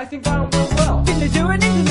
I think I don't know well. Can you do it